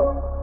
you.